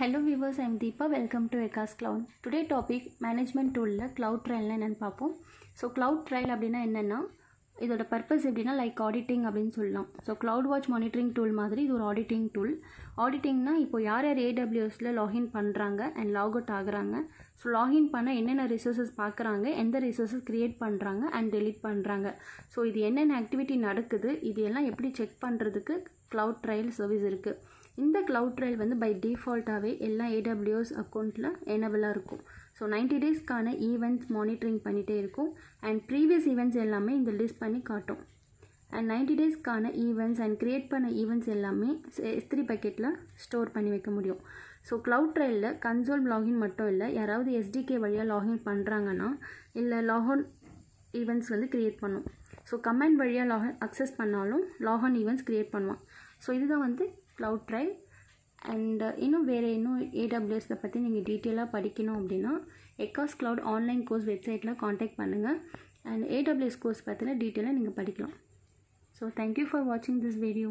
Hello viewers, I am Deepa. Welcome to Ekas Cloud. Today topic management toolல cloud trial என்னன்னு பார்ப்போம். So cloud trial அப்படின்னா என்னென்னா இதோட பர்பஸ் எப்படின்னா லைக் ஆடிட்டிங் அப்படின்னு சொல்லலாம். So cloud watch monitoring tool மாதிரி இது ஒரு ஆடிட்டிங் டூல் ஆடிட்டிங்னா இப்போ யார் யார் ஏடபிள்யூஎஸில் லாகின் பண்ணுறாங்க அண்ட் லாக் அவுட் ஆகுறாங்க. ஸோ லாகின் பண்ண என்னென்ன ரிசோர்ஸஸ் பார்க்குறாங்க எந்த ரிசோர்ஸஸ் க்ரியேட் பண்ணுறாங்க அண்ட் டெலீட் பண்ணுறாங்க ஸோ இது என்னென்ன ஆக்டிவிட்டி நடக்குது இது எல்லாம் எப்படி செக் பண்ணுறதுக்கு க்ளவுட் ட்ரையல் சர்வீஸ் இருக்குது இந்த க்ளவுட் ட்ரையல் வந்து பை டிஃபால்ட்டாகவே எல்லா ஏடபிள்யூஎஸ் அக்கௌண்ட்டில் எனபிளாக இருக்கும். ஸோ நைன்டி டேஸ்க்கான ஈவெண்ட்ஸ் மானிட்டரிங் பண்ணிகிட்டே இருக்கும். அண்ட் ப்ரீவியஸ் ஈவெண்ட்ஸ் எல்லாமே இந்த லிஸ்ட் பண்ணி காட்டும். அண்ட் நைன்டி டேஸ்க்கான ஈவெண்ட்ஸ் அண்ட் க்ரியேட் பண்ண ஈவெண்ட்ஸ் எல்லாமே எஸ்திரி பக்கெட்டில் ஸ்டோர் பண்ணி வைக்க முடியும். ஸோ க்ளவுட் ட்ரையலில் கன்சோல் லாகின் மட்டும் இல்லை யாராவது எஸ்டிகே வழியாக லாகின் பண்ணுறாங்கன்னா இல்லை லாகின் ஈவெண்ட்ஸ் வந்து க்ரியேட் பண்ணும். ஸோ கமெண்ட் வழியாக லாகன் அக்சஸ் பண்ணாலும் லாகன் ஈவெண்ட்ஸ் க்ரியேட் பண்ணுவான். ஸோ இதுதான் வந்து க்ளவுட் ட்ரைவ் அண்ட் இன்னும் வேறு இன்னும் ஏடபிள்யூஎஸில் பற்றி நீங்கள் டீட்டெயிலாக படிக்கணும் அப்படின்னா எக்காஸ் க்ளவுட் ஆன்லைன் கோர்ஸ் வெப்சைட்டில் காண்டாக்ட் பண்ணுங்கள் அண்ட் ஏடபிள்யூஎஸ் கோர்ஸ் பற்றின டீட்டெயிலாக நீங்கள் படிக்கலாம். ஸோ தேங்க்யூ ஃபார் வாட்சிங் திஸ் வீடியோ